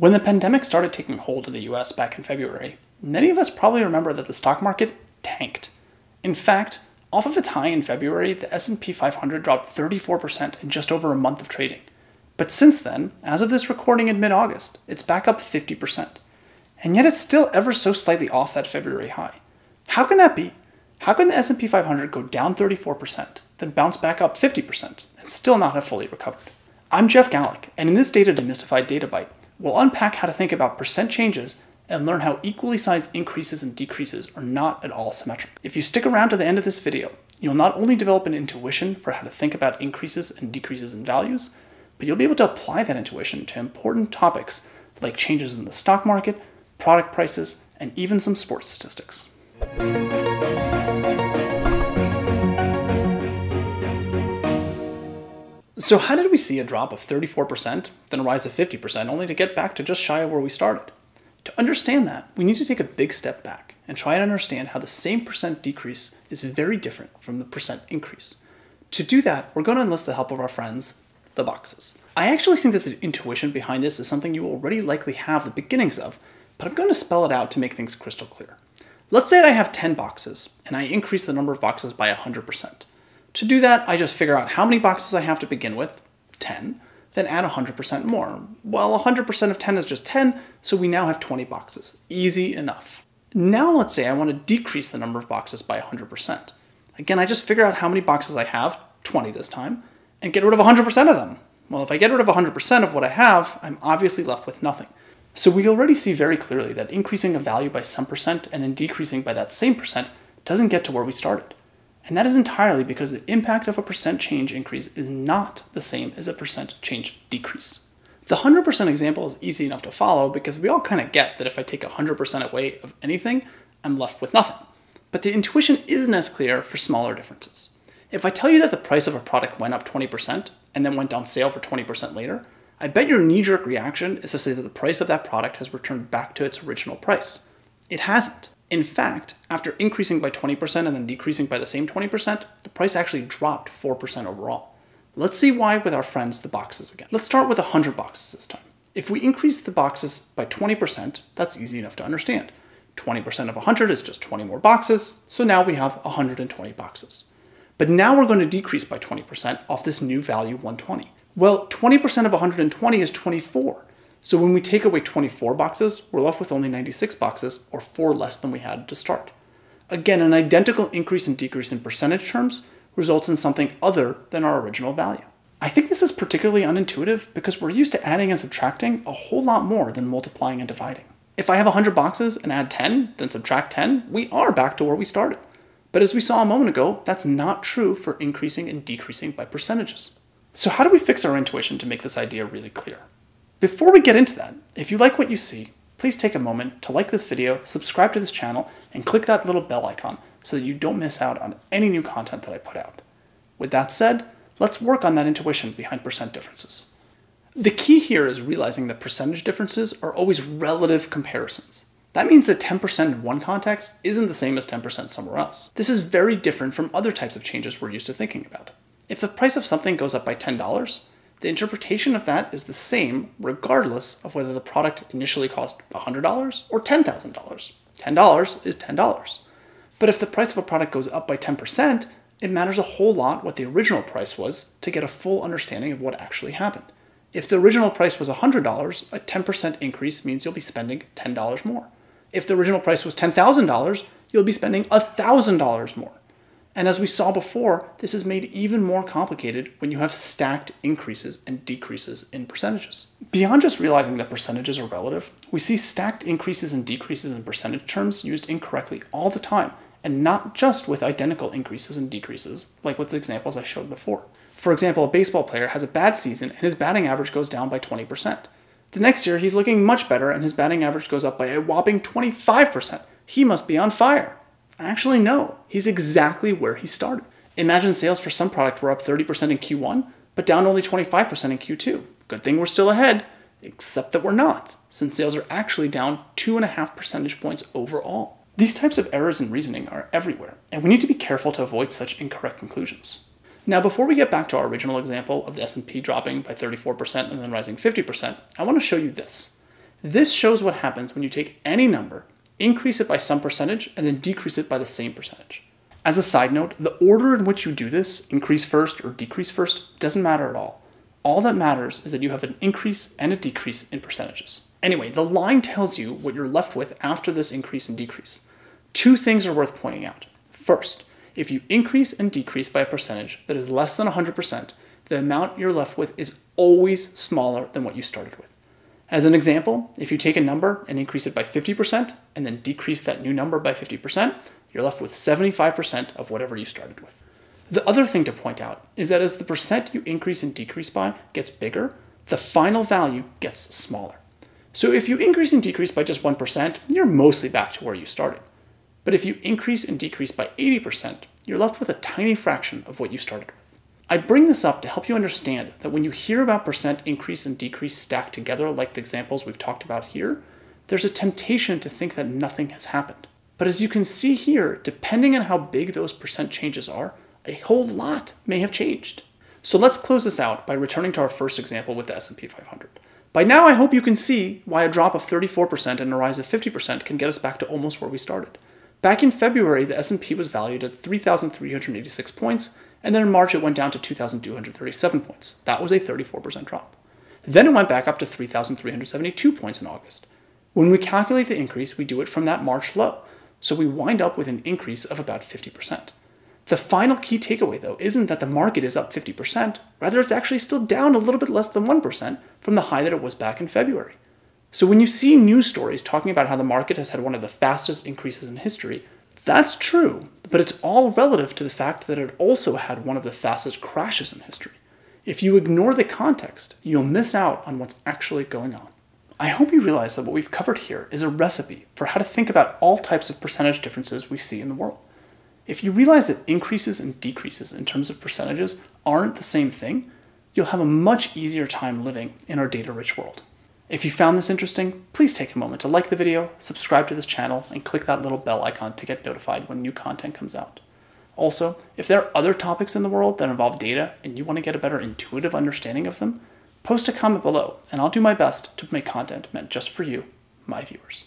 When the pandemic started taking hold in the US back in February, many of us probably remember that the stock market tanked. In fact, off of its high in February, the S&P 500 dropped 34% in just over a month of trading. But since then, as of this recording in mid-August, it's back up 50%. And yet it's still ever so slightly off that February high. How can that be? How can the S&P 500 go down 34%, then bounce back up 50%, and still not have fully recovered? I'm Jeff Galak, and in this Data Demystified Data Bite, we'll unpack how to think about percent changes and learn how equally sized increases and decreases are not at all symmetric. If you stick around to the end of this video, you'll not only develop an intuition for how to think about increases and decreases in values, but you'll be able to apply that intuition to important topics like changes in the stock market, product prices, and even some sports statistics. So how did we see a drop of 34%, then a rise of 50%, only to get back to just shy of where we started? To understand that, we need to take a big step back and try to understand how the same percent decrease is very different from the percent increase. To do that, we're going to enlist the help of our friends, the boxes. I actually think that the intuition behind this is something you already likely have the beginnings of, but I'm going to spell it out to make things crystal clear. Let's say I have 10 boxes, and I increase the number of boxes by 100%. To do that, I just figure out how many boxes I have to begin with, 10, then add 100% more. Well, 100% of 10 is just 10, so we now have 20 boxes. Easy enough. Now let's say I want to decrease the number of boxes by 100%. Again, I just figure out how many boxes I have, 20 this time, and get rid of 100% of them. Well, if I get rid of 100% of what I have, I'm obviously left with nothing. So we already see very clearly that increasing a value by some percent and then decreasing by that same percent doesn't get to where we started. And that is entirely because the impact of a percent change increase is not the same as a percent change decrease. The 100% example is easy enough to follow because we all kind of get that if I take 100% away of anything, I'm left with nothing. But the intuition isn't as clear for smaller differences. If I tell you that the price of a product went up 20% and then went on sale for 20% later, I bet your knee jerk reaction is to say that the price of that product has returned back to its original price. It hasn't. In fact, after increasing by 20% and then decreasing by the same 20%, the price actually dropped 4% overall. Let's see why with our friends, the boxes again. Let's start with 100 boxes this time. If we increase the boxes by 20%, that's easy enough to understand. 20% of 100 is just 20 more boxes, so now we have 120 boxes. But now we're going to decrease by 20% off this new value 120. Well, 20% of 120 is 24. So when we take away 24 boxes, we're left with only 96 boxes, or 4 less than we had to start. Again, an identical increase and decrease in percentage terms results in something other than our original value. I think this is particularly unintuitive because we're used to adding and subtracting a whole lot more than multiplying and dividing. If I have 100 boxes and add 10, then subtract 10, we are back to where we started. But as we saw a moment ago, that's not true for increasing and decreasing by percentages. So how do we fix our intuition to make this idea really clear? Before we get into that, if you like what you see, please take a moment to like this video, subscribe to this channel, and click that little bell icon so that you don't miss out on any new content that I put out. With that said, let's work on that intuition behind percent differences. The key here is realizing that percentage differences are always relative comparisons. That means that 10% in one context isn't the same as 10% somewhere else. This is very different from other types of changes we're used to thinking about. If the price of something goes up by $10, the interpretation of that is the same regardless of whether the product initially cost $100 or $10,000. $10 is $10. But if the price of a product goes up by 10%, it matters a whole lot what the original price was to get a full understanding of what actually happened. If the original price was $100, a 10% increase means you'll be spending $10 more. If the original price was $10,000, you'll be spending $1,000 more. And as we saw before, this is made even more complicated when you have stacked increases and decreases in percentages. Beyond just realizing that percentages are relative, we see stacked increases and decreases in percentage terms used incorrectly all the time, and not just with identical increases and decreases, like with the examples I showed before. For example, a baseball player has a bad season and his batting average goes down by 20%. The next year, he's looking much better and his batting average goes up by a whopping 25%. He must be on fire. Actually, no. He's exactly where he started. Imagine sales for some product were up 30% in Q1, but down only 25% in Q2. Good thing we're still ahead, except that we're not, since sales are actually down 2.5 percentage points overall. These types of errors in reasoning are everywhere, and we need to be careful to avoid such incorrect conclusions. Now, before we get back to our original example of the S&P dropping by 34% and then rising 50%, I want to show you this. This shows what happens when you take any number, increase it by some percentage, and then decrease it by the same percentage. As a side note, the order in which you do this, increase first or decrease first, doesn't matter at all. All that matters is that you have an increase and a decrease in percentages. Anyway, the line tells you what you're left with after this increase and decrease. Two things are worth pointing out. First, if you increase and decrease by a percentage that is less than 100%, the amount you're left with is always smaller than what you started with. As an example, if you take a number and increase it by 50% and then decrease that new number by 50%, you're left with 75% of whatever you started with. The other thing to point out is that as the percent you increase and decrease by gets bigger, the final value gets smaller. So if you increase and decrease by just 1%, you're mostly back to where you started. But if you increase and decrease by 80%, you're left with a tiny fraction of what you started with. I bring this up to help you understand that when you hear about percent increase and decrease stacked together, like the examples we've talked about here, there's a temptation to think that nothing has happened. But as you can see here, depending on how big those percent changes are, a whole lot may have changed. So let's close this out by returning to our first example with the S&P 500. By now I hope you can see why a drop of 34% and a rise of 50% can get us back to almost where we started. Back in February, the S&P was valued at 3,386 points, and then in March it went down to 2,237 points. That was a 34% drop. Then it went back up to 3,372 points in August. When we calculate the increase, we do it from that March low, so we wind up with an increase of about 50%. The final key takeaway, though, isn't that the market is up 50%, rather, it's actually still down a little bit less than 1% from the high that it was back in February. So when you see news stories talking about how the market has had one of the fastest increases in history, that's true, but it's all relative to the fact that it also had one of the fastest crashes in history. If you ignore the context, you'll miss out on what's actually going on. I hope you realize that what we've covered here is a recipe for how to think about all types of percentage differences we see in the world. If you realize that increases and decreases in terms of percentages aren't the same thing, you'll have a much easier time living in our data rich world. If you found this interesting, please take a moment to like the video, subscribe to this channel, and click that little bell icon to get notified when new content comes out. Also, if there are other topics in the world that involve data and you want to get a better intuitive understanding of them, post a comment below and I'll do my best to make content meant just for you, my viewers.